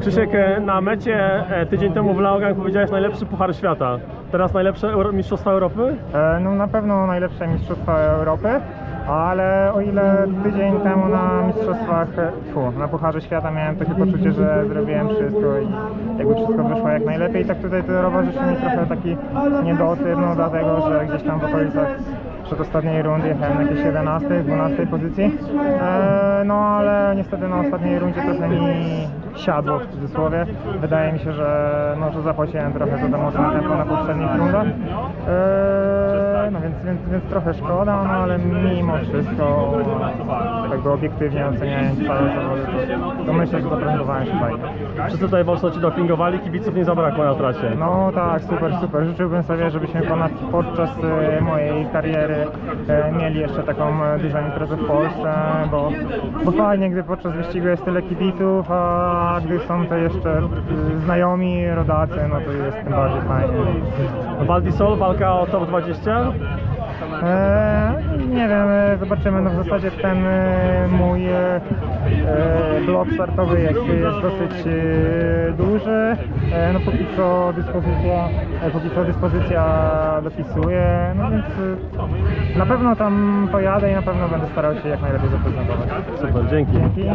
Krzysiek, e, na mecie e, tydzień temu w Laogang powiedziałeś najlepszy Puchar Świata. Teraz najlepsze Euro Mistrzostwa Europy? E, No na pewno najlepsze Mistrzostwa Europy, ale o ile tydzień temu na Mistrzostwach, e, fu, na Pucharze Świata miałem takie poczucie, że zrobiłem wszystko i jakby wszystko wyszło jak najlepiej, tak tutaj rzeczy mi trochę taki niedosyt, no dlatego, że gdzieś tam w okolicach przedostatniej rundy jechałem na jakiejś 11, 12 pozycji, e, no ale niestety na ostatniej rundzie trochę mi siadło w cudzysłowie. Wydaje mi się, że, no, że zapłaciłem trochę za to mocne tempo na poprzednich rundach. Więc, więc, więc trochę szkoda, no ale mimo wszystko, jakby obiektywnie oceniając całe zawody, to, to myślę, że zaprezentowałem się fajnie. Wszyscy tutaj mocno Ci dopingowali, kibiców nie zabrakło na trasie. No tak, super, super. Życzyłbym sobie, żebyśmy ponad, podczas e, mojej kariery e, mieli jeszcze taką e, dużą imprezę w Polsce, bo, bo fajnie, gdy podczas wyścigu jest tyle kibiców, a gdy są to jeszcze znajomi, rodacy, no to jest tym bardziej fajnie. Val Sol, walka o top 20? E, nie wiem, e, zobaczymy. No w zasadzie ten e, mój e, blok startowy jest, jest dosyć e, duży. E, no póki co dyspozycja, e, póki co dyspozycja dopisuje, no więc e, na pewno tam pojadę i na pewno będę starał się jak najlepiej zaprezentować. Super, dzięki. Dzięki.